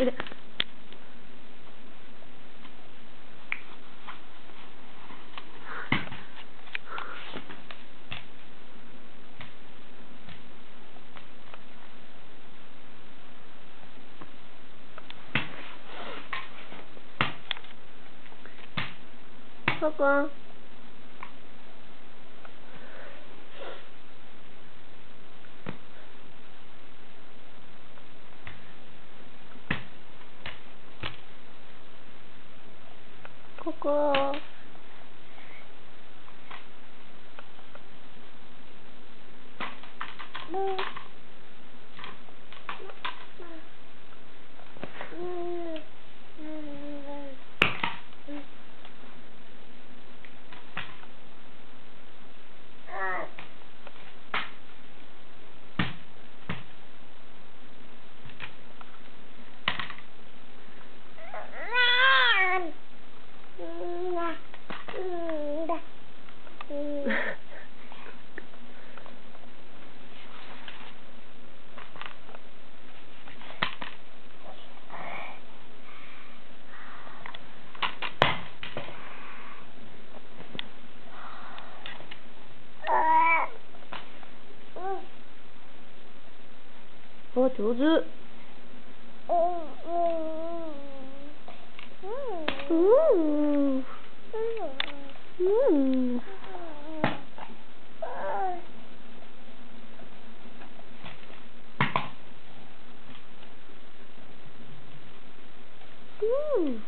It, squirrel. No. お、上手。うん。うん。うん。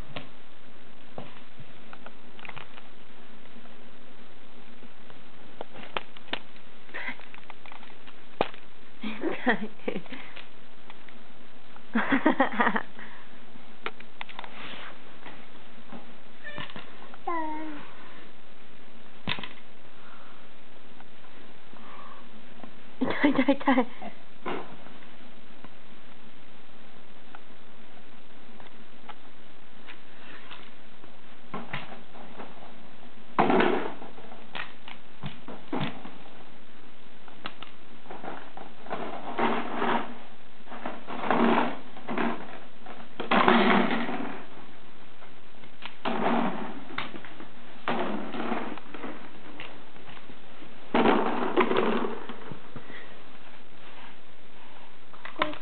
痛い痛い痛い。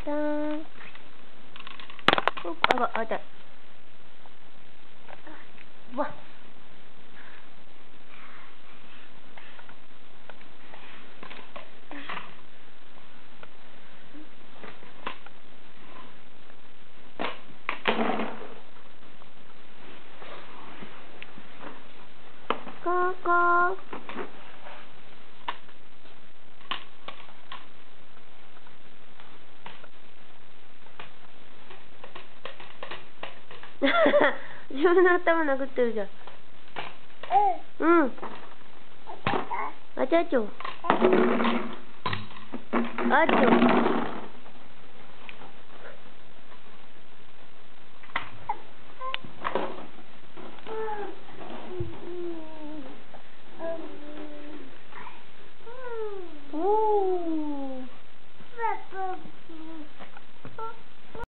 こいたん。ここ、あ、あ、痛 自分の頭殴ってるじゃん。うん。あちゃちょ。あちょ。